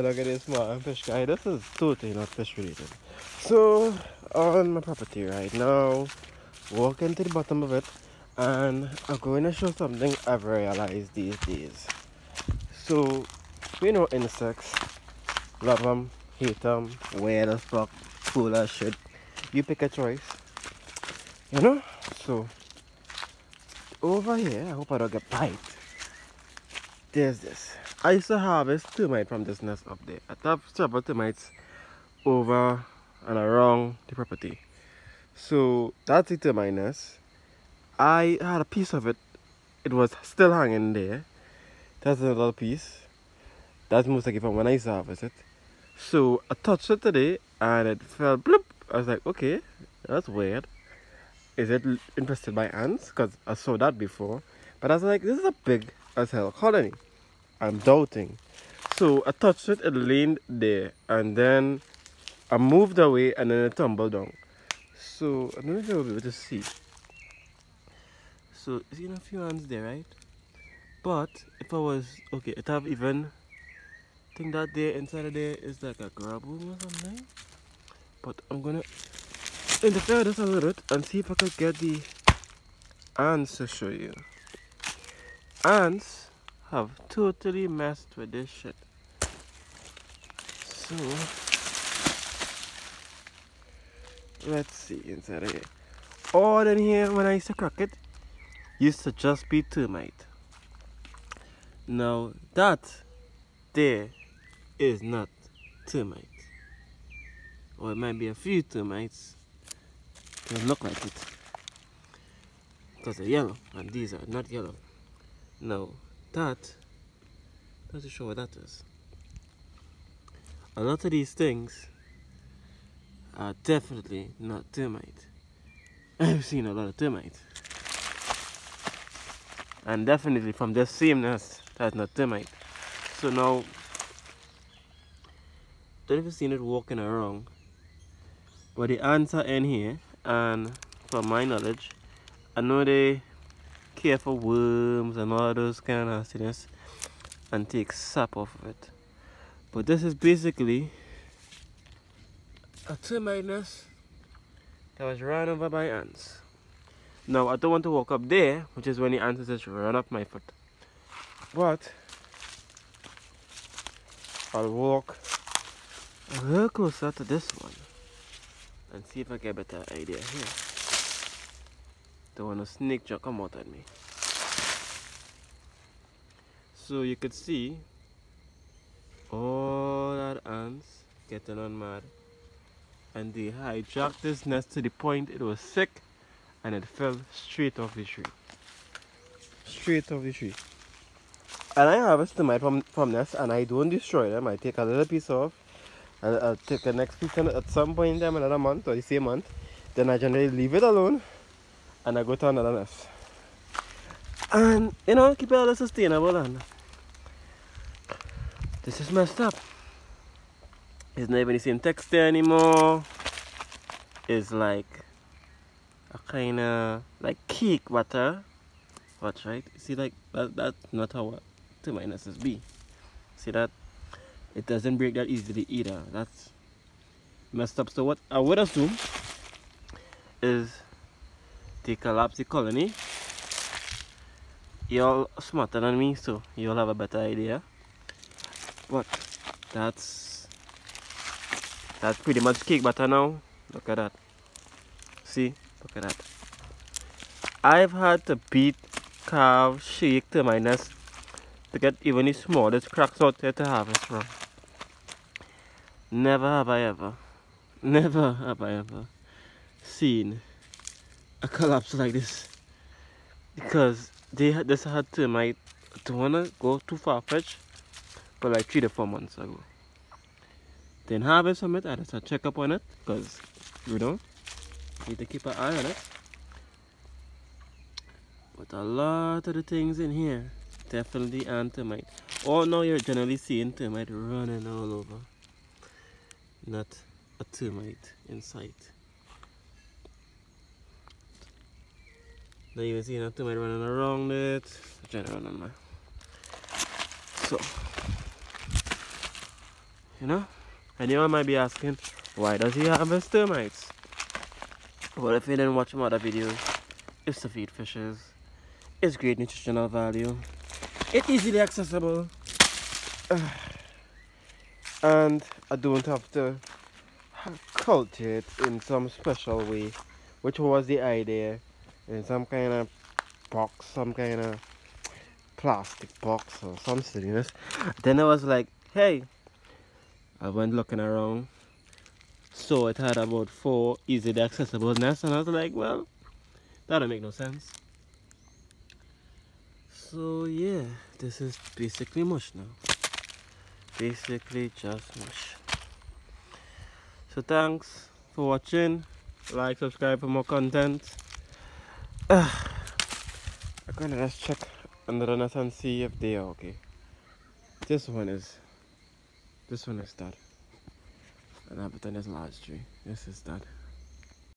look at this small fish guy. This is totally not fish related. So on my property right now, walking to the bottom of it, and I'm going to show something I've realized these days. So we know insects, love them, hate them, weird as fuck, full as shit. You pick a choice. You know? So over here, I hope I don't get bite. There's this. I used to harvest termite from this nest up there. I have several termites over and around the property. So that's the termite nest. I had a piece of it. It was still hanging there. That's another piece. That's most likely from when I used to harvest it. So I touched it today and it fell bloop. I was like, okay, that's weird. Is it infested by ants? Because I saw that before. But I was like, this is a big as hell colony. I'm doubting. So I touched it, it leaned there, and then I moved away and then it tumbled down. So I don't know if you'll be able to see. So see a few ants there, right? But if I was okay, it have even think that there inside of there is like a grab room or something. But I'm gonna interfere this a little bit and see if I could get the ants to show you. Ants have totally messed with this shit. So, let's see inside of here. All in here, when I used to crack it, used to just be termite. Now, that there is not termite. Or it might be a few termites. It look like it. Because they're yellow, and these are not yellow. Now, that doesn't show what that is. A lot of these things are definitely not termite. I've seen a lot of termite. And definitely from this same nest, that's not termite. So now, don't even seen it walking around. But the ants are in here, and from my knowledge, I know they care for worms and all those kind of nastiness and take sap off of it. But this is basically a termite nest that was run over by ants. Now I don't want to walk up there, which is when the ants just run up my foot. But I'll walk a little closer to this one and see if I get a better idea here. Don't want a snake to come out at me. So you could see all that ants getting on mad. And they hijacked this nest to the point it was sick and it fell straight off the tree. Straight off the tree. And I harvest them from, from nest and I don't destroy them. I take a little piece off and I'll take the next piece at some point in time, another month or the same month. Then I generally leave it alone and I go to another nest. And you know, keep it all sustainable and this is messed up. It's not even the same texture anymore. It's like a kinda like cake butter. Watch right? See like that that's not how uh, two minuses be. See that? It doesn't break that easily either. That's messed up. So what I would assume is collapse the colony. Y'all smarter than me, so you'll have a better idea. But that's that's pretty much cake butter now. Look at that. See? Look at that. I've had to beat, carve, shake to my nest to get even the smallest cracks out there to harvest from. Never have I ever, never have I ever seen a collapse like this. Because they had this had termite don't wanna go too far fetched but like three to four months ago. Then harvest from it I just check up on it because you know need to keep an eye on it. But a lot of the things in here definitely aren't termite oh, now you're generally seeing termite running all over. Not a termite in sight Not even seeing a termite running around it. I'm trying to run on my. So, You know? Anyone might be asking, why does he have harvest termites? Well, if you didn't watch my other videos, it's to feed fishes. It's great nutritional value. It's easily accessible. and I don't have to cultivate it in some special way, which was the idea in some kind of box, some kind of plastic box or some silliness. Then I was like, hey, I went looking around, so it had about four easily accessible nests, and I was like, well, that don't make no sense. So yeah, this is basically mush now. Basically just mush. So thanks for watching. Like, subscribe for more content. Gonna just check under the and see if they are okay. This one is this one is dead. And everything is large tree. This is dead.